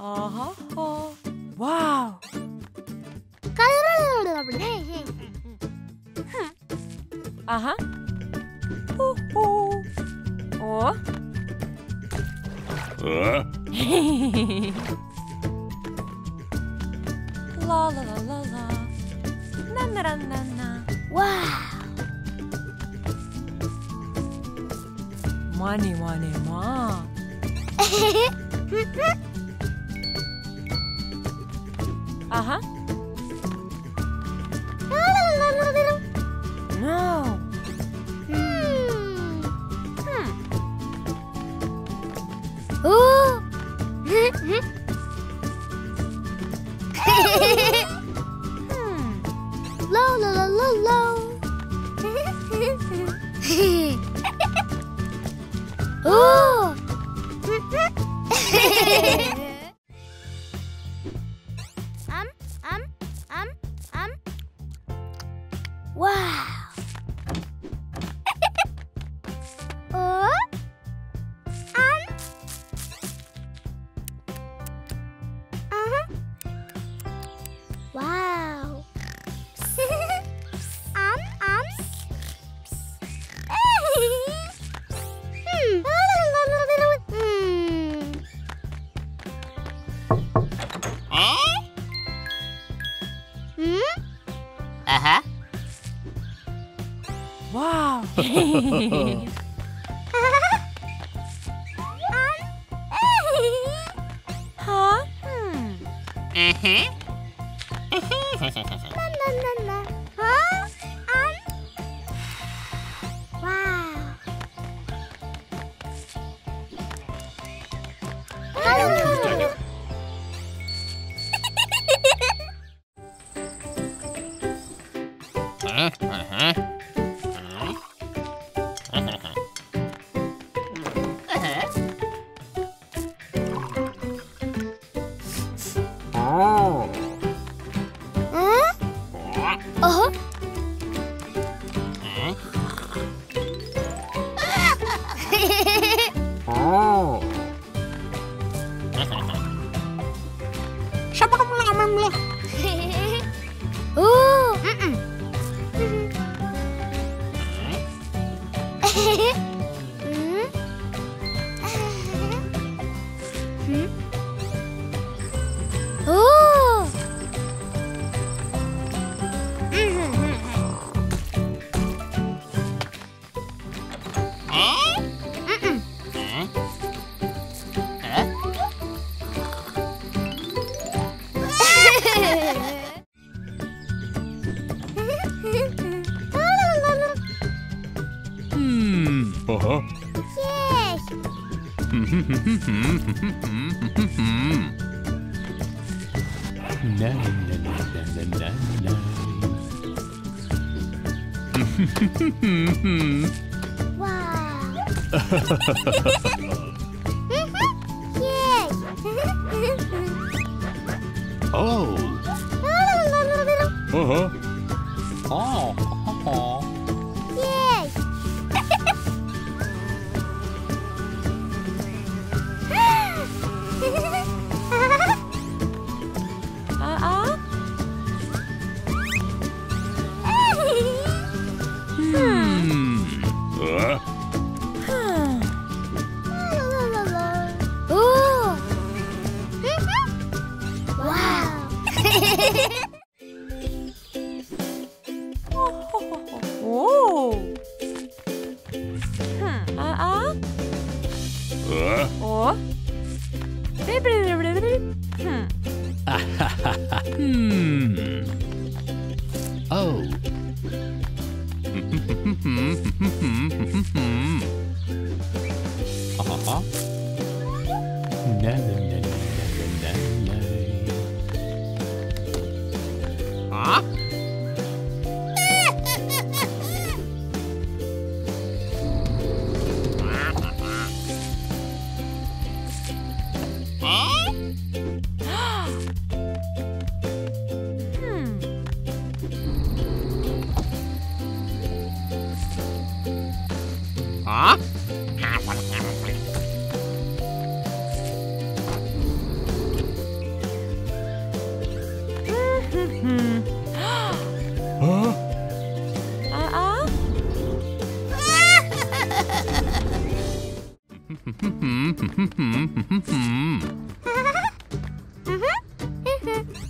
Aha. Wow. Aha. Ooh, ooh. Oh. Uh, la la la la la. Na na na na na. Wow. Money, money, ma. Wow. um, um. hmm. Hmm. Hmm? Uh-huh. Wow. huh? Hmm. Uh-huh. 哦。Hmm. oh. Uh-huh. Oh. oh. Hmm. Hmm. Oh. uh-huh. Huh? huh? Uh-uh.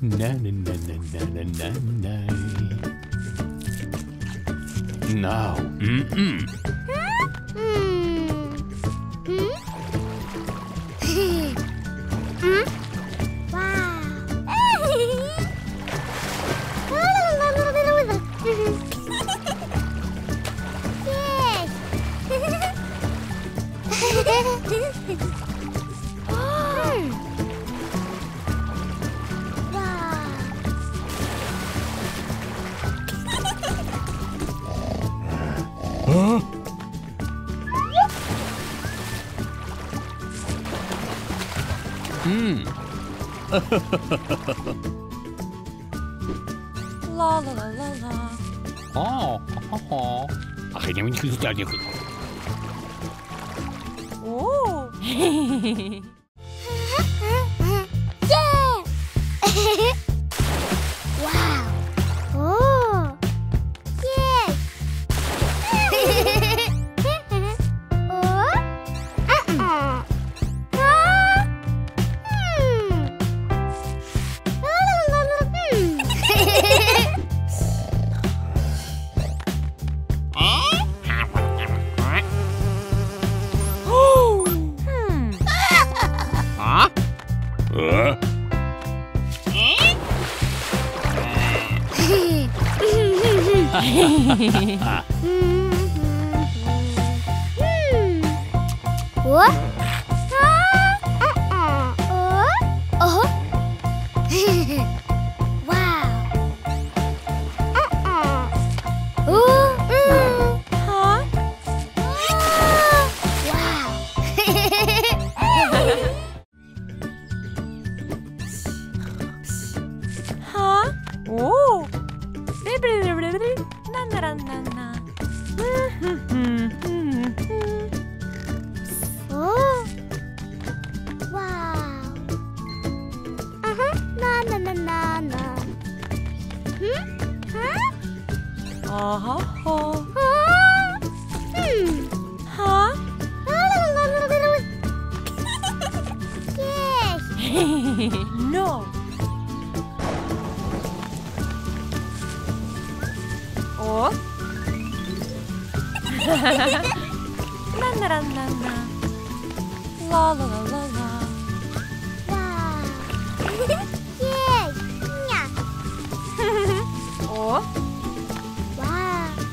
na na na na na na na. Mm-mm. 어? 음. 라라라라라. 어. 허허. 아, 그냥 그것도 아니었군. 오. 嘿嘿嘿嘿嘿。嗯嗯嗯嗯嗯。我。No. Ну. О. Ла-ла-ла-ла-ла. Ла-ла-ла-ла-ла. Да. Ей. Ня. О.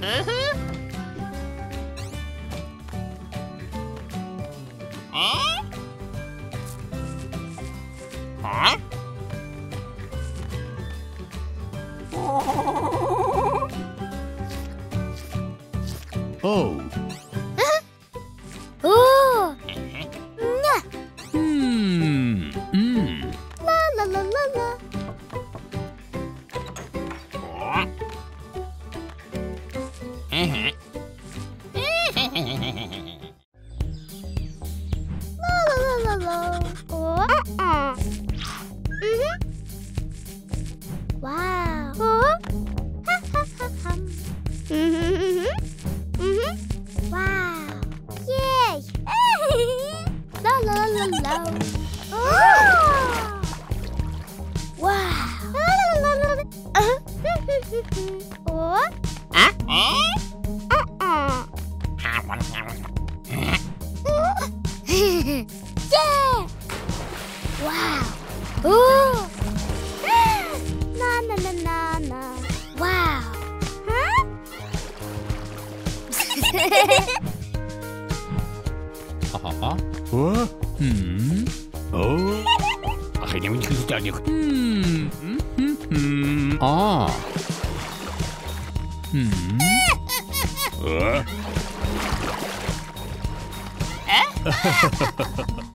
Uh-huh. Ah? О. А? Э? Э. Вау! На-на-на-на-на! Вау! Ага. О? Хм, о? Ах, я не хочу А. Mm. uh.